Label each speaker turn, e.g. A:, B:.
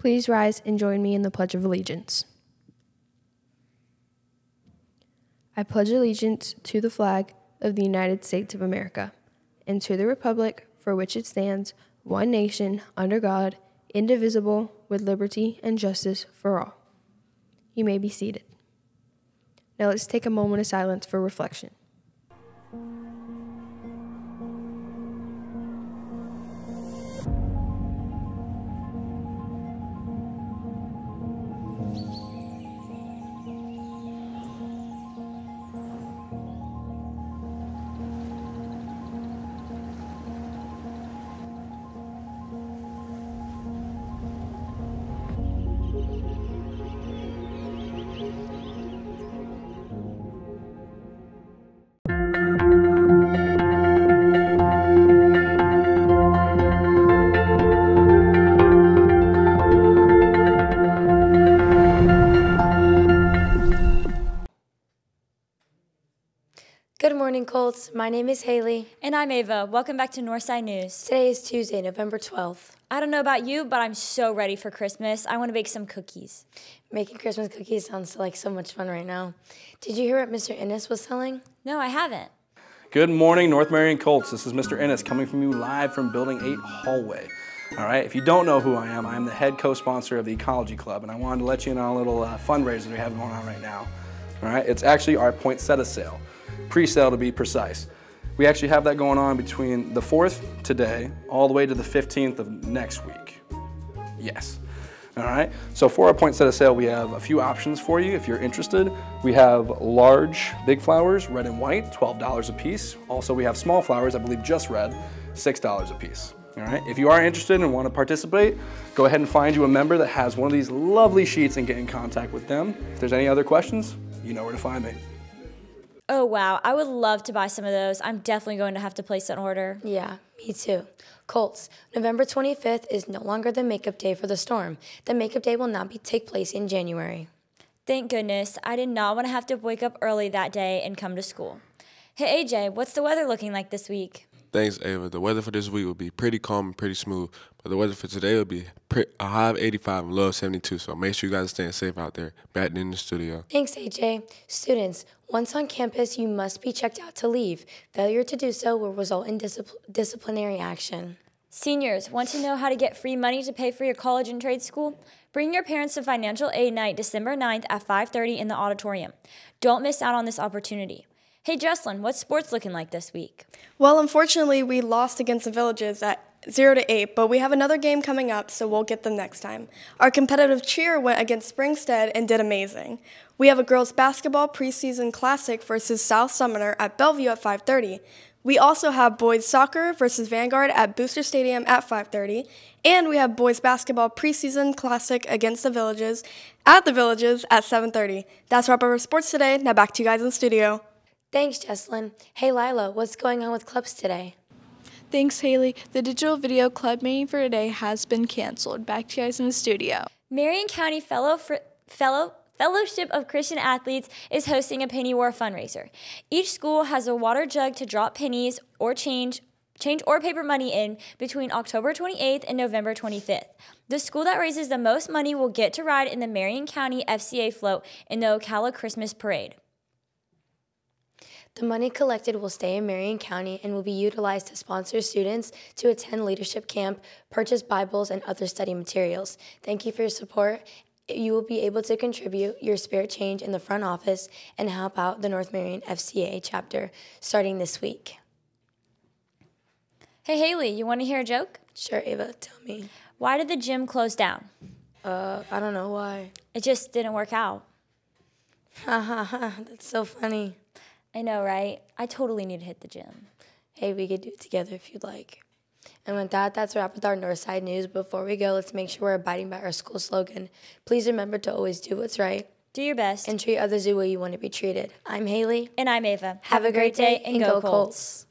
A: Please rise and join me in the Pledge of Allegiance. I pledge allegiance to the flag of the United States of America and to the republic for which it stands, one nation, under God, indivisible, with liberty and justice for all. You may be seated. Now let's take a moment of silence for reflection.
B: Morning, Colts. My name is Haley.
C: And I'm Ava. Welcome back to Northside News.
B: Today is Tuesday, November 12th.
C: I don't know about you, but I'm so ready for Christmas. I want to bake some cookies.
B: Making Christmas cookies sounds like so much fun right now. Did you hear what Mr. Innes was selling?
C: No, I haven't.
D: Good morning, North Marion Colts. This is Mr. Ennis coming from you live from Building 8 Hallway. All right, if you don't know who I am, I am the head co-sponsor of the Ecology Club, and I wanted to let you in on a little uh, fundraiser we have going on right now. All right, it's actually our poinsettia sale, pre-sale to be precise. We actually have that going on between the 4th today all the way to the 15th of next week. Yes. All right, so for our poinsettia sale, we have a few options for you if you're interested. We have large, big flowers, red and white, $12 a piece. Also, we have small flowers, I believe just red, $6 a piece. All right, if you are interested and want to participate, go ahead and find you a member that has one of these lovely sheets and get in contact with them. If there's any other questions, you know where to find me.
C: Oh, wow. I would love to buy some of those. I'm definitely going to have to place an order.
B: Yeah, me too. Colts, November 25th is no longer the makeup day for the storm. The makeup day will not be take place in January.
C: Thank goodness. I did not want to have to wake up early that day and come to school. Hey, AJ, what's the weather looking like this week?
E: Thanks, Ava. Eh, the weather for this week will be pretty calm and pretty smooth, but the weather for today will be pre- a high of 85 and low of 72. So make sure you guys are staying safe out there. Back in the studio.
B: Thanks, AJ. Students, once on campus, you must be checked out to leave. Failure to do so will result in discipl- disciplinary action.
C: Seniors, want to know how to get free money to pay for your college and trade school? Bring your parents to Financial Aid Night December 9th at 5:30 in the auditorium. Don't miss out on this opportunity. Hey Jocelyn, what's sports looking like this week?
F: Well, unfortunately, we lost against the Villages at 0 to 8, but we have another game coming up, so we'll get them next time. Our competitive cheer went against Springstead and did amazing. We have a girls basketball preseason classic versus South Sumter at Belleview at 5:30. We also have boys soccer versus Vanguard at Booster Stadium at 5:30, and we have boys basketball preseason classic against the Villages at the Villages at 7:30. That's wrap up our sports today. Now back to you guys in the studio.
B: Thanks, Jesslyn. Hey, Lila, what's going on with clubs today?
G: Thanks, Haley. The digital video club meeting for today has been canceled. Back to you guys in the studio.
C: Marion County Fellow Fellow Fellowship of Christian Athletes is hosting a penny war fundraiser. Each school has a water jug to drop pennies or change change or paper money in between October 28th and November 25th. The school that raises the most money will get to ride in the Marion County FCA float in the Ocala Christmas Parade.
B: The money collected will stay in Marion County and will be utilized to sponsor students to attend leadership camp, purchase Bibles, and other study materials. Thank you for your support. You will be able to contribute your spirit change in the front office and help out the North Marion FCA chapter starting this week.
C: Hey Haley, you want to hear a joke?
B: Sure, Ava, tell me.
C: Why did the gym close down?
B: Uh, I don't know why.
C: It just didn't work out.
B: Ha ha ha, that's so funny.
C: I know, right? I totally need to hit the gym.
B: Hey, we could do it together if you'd like. And with that, that's a wrap with our Northside News. Before we go, let's make sure we're abiding by our school slogan. Please remember to always do what's right
C: Do your best.
B: and treat others the way you want to be treated. I'm Haley.
C: And I'm Ava.
B: Have a great day and go Colts.